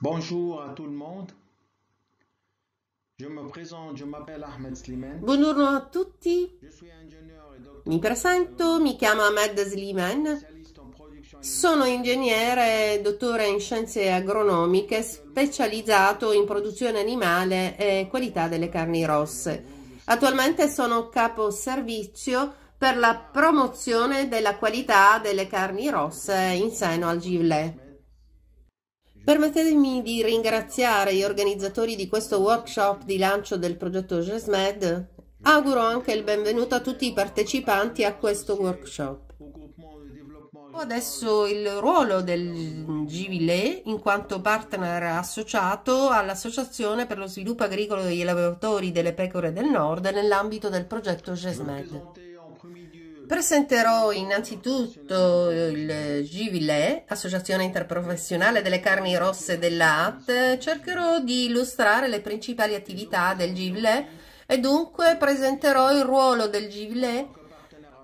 Bonjour à tout le monde. Je me présente, je m'appelle Ahmed Slimane. Buongiorno a tutti, Je suis ingénieur et docteur mi presento, mi chiamo Ahmed Sliman, sono ingegnere e dottore in scienze agronomiche specializzato in produzione animale e qualità delle carni rosse. Attualmente sono capo servizio per la promozione della qualità delle carni rosse in seno al Givlet. Permettetemi di ringraziare gli organizzatori di questo workshop di lancio del progetto GESMED. Auguro anche il benvenuto a tutti i partecipanti a questo workshop. développement Adesso il ruolo del Givile in quanto partner associato all'Associazione per lo sviluppo agricolo degli allevatori delle pecore del nord nell'ambito del progetto GESMED. Presenterò innanzitutto il Givile, Associazione Interprofessionale delle Carni Rosse del Latte. Cercherò di illustrare le principali attività del Givile e dunque presenterò il ruolo del Givile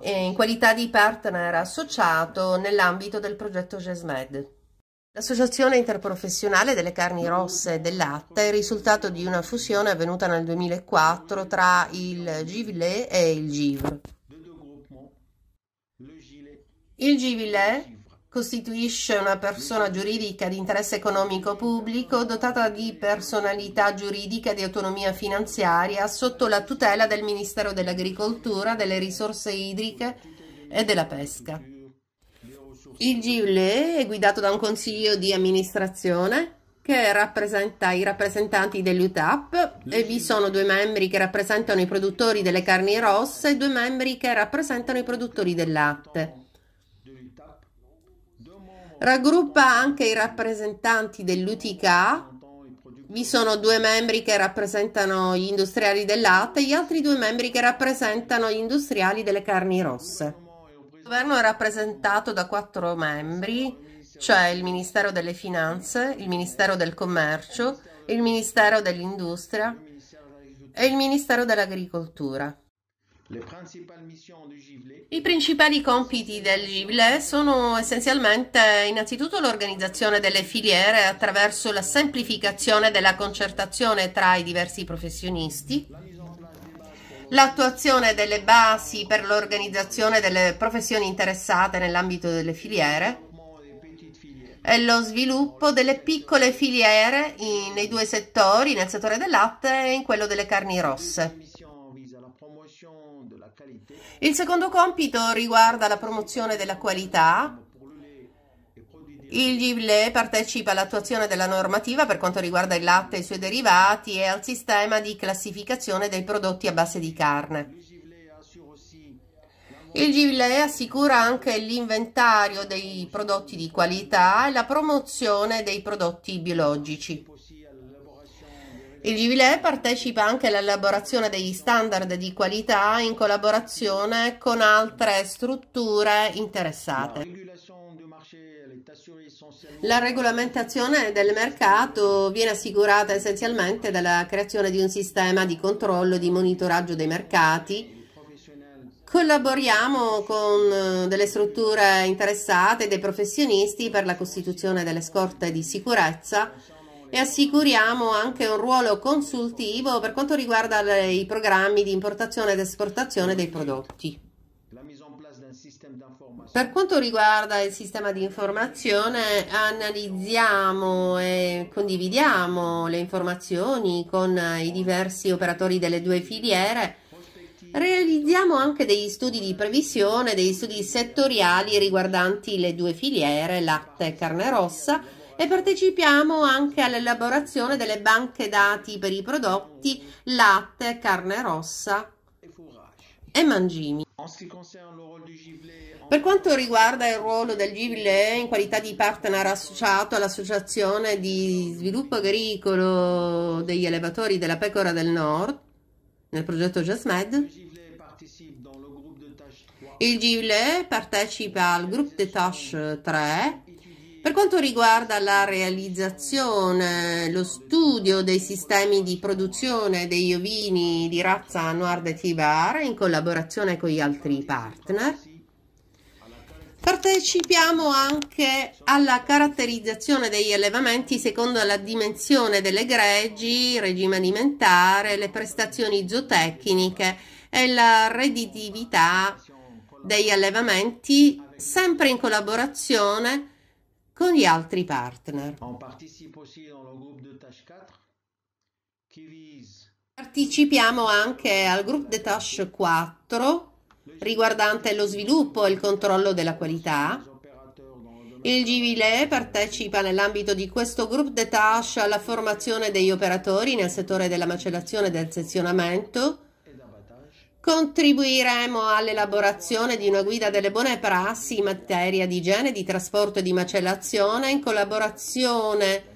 eh, in qualità di partner associato nell'ambito del progetto GESMED. L'Associazione Interprofessionale delle Carni Rosse del Latte è il risultato di una fusione avvenuta nel 2004 tra il Givile e il GIVR. de deux groupements, le gilet Il Givile costituisce una persona giuridica di interesse economico pubblico dotata di personalità giuridica e di autonomia finanziaria sotto la tutela del Ministero dell'Agricoltura, delle risorse idriche e della pesca. Il Givile è guidato da un consiglio di amministrazione che rappresenta i rappresentanti dell'UTAP e vi sono due membri che rappresentano i produttori delle carni rosse e due membri che rappresentano i produttori del latte. Raggruppa anche i rappresentanti dell'UTK, vi sono due membri che rappresentano gli industriali del latte e gli altri due membri che rappresentano gli industriali delle carni rosse. Il governo è rappresentato da quattro membri, cioè il Ministero delle Finanze, il Ministero del Commercio, il Ministero dell'Industria e il Ministero dell'Agricoltura. I principali compiti del GIVLE sono essenzialmente innanzitutto l'organizzazione delle filiere attraverso la semplificazione della concertazione tra i diversi professionisti, l'attuazione delle basi per l'organizzazione delle professioni interessate nell'ambito delle filiere e lo sviluppo delle piccole filiere in- nei due settori, nel settore del latte e in quello delle carni rosse. La mission vise à la promotion de la qualité Il secondo compito riguarda la promozione della qualità Il GIVLE partecipa all'attuazione della normativa per quanto riguarda il latte e i suoi derivati e al sistema di classificazione dei prodotti a base di carne. Il GIVLE assicura anche l'inventario dei prodotti di qualità e la promozione dei prodotti biologici. Il GIVLE partecipa anche all'elaborazione degli standard di qualità in collaborazione con altre strutture interessate. La regolamentazione del mercato viene assicurata essenzialmente dalla creazione di un sistema di controllo e di monitoraggio dei mercati. Collaboriamo con eh, delle strutture interessate, dei professionisti per la costituzione delle scorte di sicurezza e assicuriamo anche un ruolo consultivo per quanto riguarda le- i programmi di importazione ed esportazione dei prodotti. Per quanto riguarda il sistema di informazione, analizziamo e condividiamo le informazioni con i diversi operatori delle due filiere. Realizziamo anche degli studi di previsione, degli studi settoriali riguardanti le due filiere, latte e carne rossa, e partecipiamo anche all'elaborazione delle banche dati per i prodotti latte, carne rossa e mangimi. Per quanto riguarda il ruolo del GIVLE in qualità di partner associato all'Associazione di Sviluppo Agricolo degli Allevatori della Pecora del Nord, nel progetto JASMED, le gilet participe dans le groupe de tâches 3 il GIVLE partecipa al Group de Tâche 3 per quanto riguarda la realizzazione, lo studio dei sistemi di produzione degli ovini di razza Noir de Tibar in collaborazione con gli altri partner, Partecipiamo anche alla caratterizzazione degli allevamenti secondo la dimensione delle greggi, regime alimentare, le prestazioni zootecniche e la redditività degli allevamenti, sempre in collaborazione con gli altri partner. Partecipiamo anche al Group de Tâche 4 riguardante lo sviluppo e il controllo della qualità. Il Givile partecipa nell'ambito di questo Group de Tâche alla formazione degli operatori nel settore della macellazione e del sezionamento. Contribuiremo all'elaborazione di una guida delle buone prassi in materia di igiene, di trasporto e di macellazione in collaborazione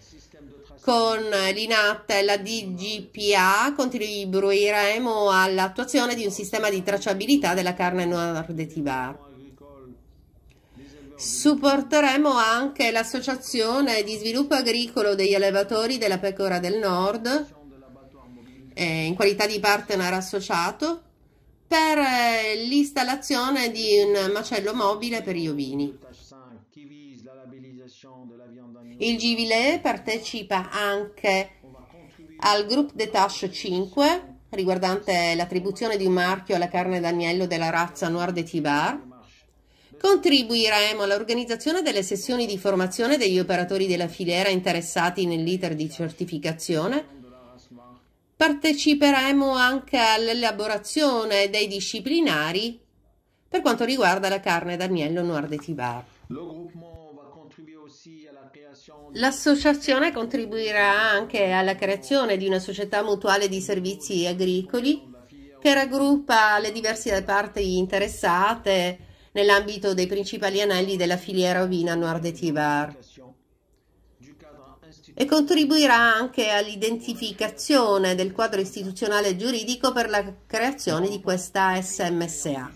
con l'INAT e la DGPA contribuiremo all'attuazione di un sistema di tracciabilità della carne noir de Tibar. Supporteremo anche l'associazione di sviluppo agricolo degli allevatori della pecora del nord eh, in qualità di partner associato per eh, l'installazione di un macello mobile per gli ovini. Il Givile partecipa anche al Group de Tâche 5 riguardante l'attribuzione di un marchio alla carne d'agnello della razza Noir de Tibar. Contribuiremo all'organizzazione delle sessioni di formazione degli operatori della filiera interessati nell'iter di certificazione. Parteciperemo anche all'elaborazione dei disciplinari per quanto riguarda la carne d'agnello Noir de Tibar. L'associazione contribuirà anche alla creazione di una società mutuale di servizi agricoli che raggruppa le diverse parti interessate nell'ambito dei principali anelli della filiera ovina Noir de Tibar e contribuirà anche all'identificazione del quadro istituzionale giuridico per la creazione di questa SMSA.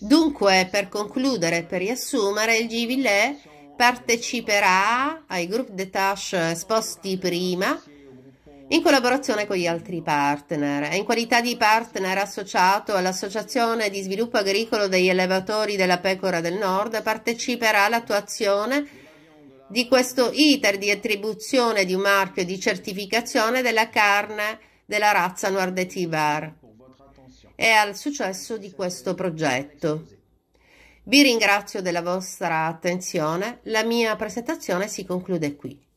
Dunque, per concludere e per riassumere, il Givile parteciperà ai gruppi tâche esposti prima in collaborazione con gli altri partner e in qualità di partner associato all'Associazione di Sviluppo Agricolo degli Allevatori della Pecora del Nord parteciperà all'attuazione di questo iter di attribuzione di un marchio di certificazione della carne della razza Noir de Tibar e al successo di questo progetto. Vi ringrazio della vostra attenzione, la mia presentazione si conclude qui.